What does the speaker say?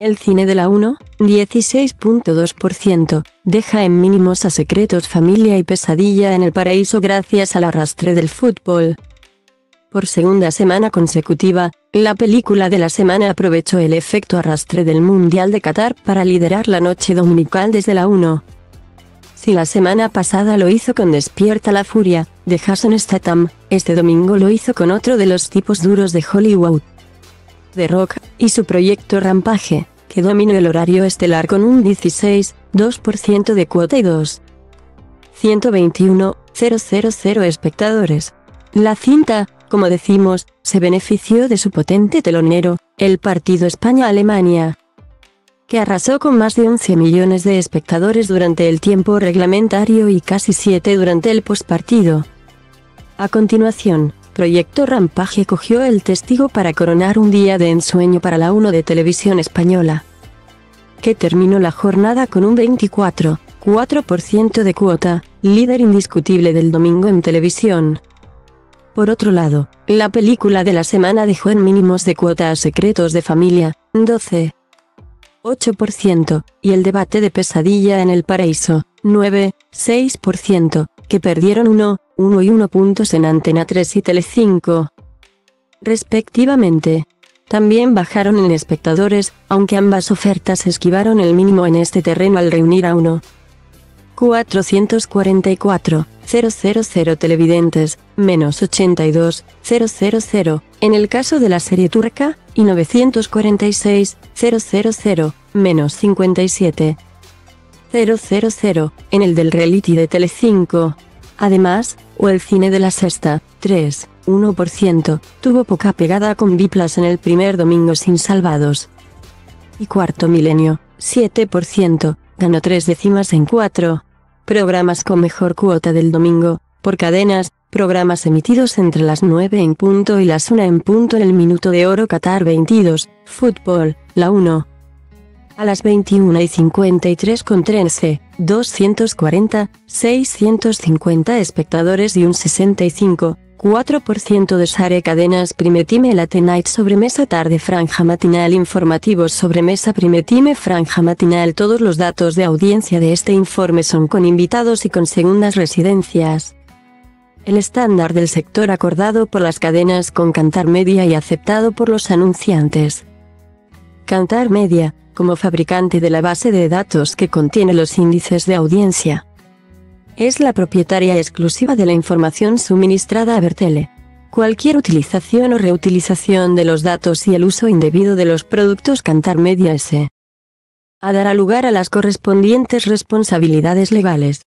El cine de la 1, 16.2%, deja en mínimos a Secretos Familia y Pesadilla en el Paraíso gracias al arrastre del fútbol. Por segunda semana consecutiva, la película de la semana aprovechó el efecto arrastre del Mundial de Qatar para liderar la noche dominical desde la 1. Si la semana pasada lo hizo con Despierta la Furia, de Jason Statham, este domingo lo hizo con otro de los tipos duros de Hollywood. The Rock, y su proyecto Rampage, que dominó el horario estelar con un 16,2% de cuota y 2. 121,000 espectadores. La cinta, como decimos, se benefició de su potente telonero, el partido España-Alemania, que arrasó con más de 11 millones de espectadores durante el tiempo reglamentario y casi 7 durante el postpartido. A continuación, Proyecto Rampaje cogió el testigo para coronar un día de ensueño para la 1 de televisión española, que terminó la jornada con un 24,4% de cuota, líder indiscutible del domingo en televisión. Por otro lado, la película de la semana dejó en mínimos de cuota a Secretos de Familia, 12,8%, y el debate de Pesadilla en el Paraíso, 9,6%, que perdieron 1, 1 y 1 puntos en Antena 3 y Tele5. Respectivamente. También bajaron en espectadores, aunque ambas ofertas esquivaron el mínimo en este terreno al reunir a 1. 444, 000 televidentes, menos 82, 000, en el caso de la serie turca, y 946, 000, menos 57, 000, en el del reality de Telecinco. Además, o el cine de la sexta, 3, 1%, tuvo poca pegada con Biplas en el primer domingo sin salvados. Y cuarto milenio, 7%, ganó tres décimas en cuatro. Programas con mejor cuota del domingo, por cadenas, programas emitidos entre las 9 en punto y las 1 en punto en el Minuto de Oro Qatar 22, Fútbol, la 1, a las 21 y 53 con Trense, 240, 650 espectadores y un 65, 4% de Sare Cadenas Primetime Late Night Sobremesa Tarde Franja Matinal Informativos Sobremesa Primetime Franja Matinal Todos los datos de audiencia de este informe son con invitados y con segundas residencias. El estándar del sector acordado por las cadenas con Cantar Media y aceptado por los anunciantes. Cantar Media, como fabricante de la base de datos que contiene los índices de audiencia. Es la propietaria exclusiva de la información suministrada a Bertele. Cualquier utilización o reutilización de los datos y el uso indebido de los productos Cantar Media S. A dará lugar a las correspondientes responsabilidades legales.